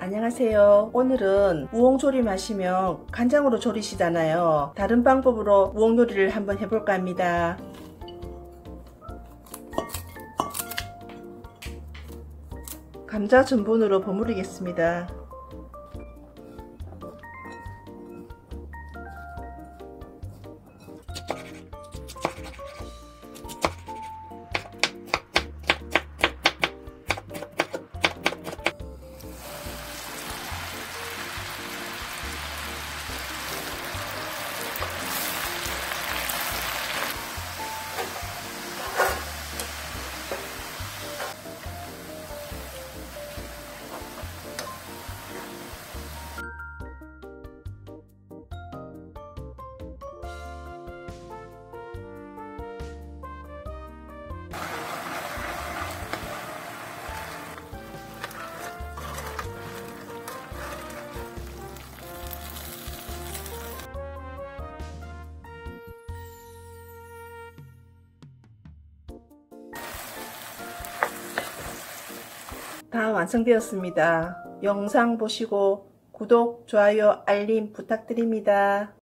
안녕하세요. 오늘은 우엉 조림 하시면 간장으로 조리시잖아요. 다른 방법으로 우엉 요리를 한번 해볼까 합니다. 감자 전분으로 버무리겠습니다. 다 완성되었습니다. 영상 보시고 구독, 좋아요, 알림 부탁드립니다.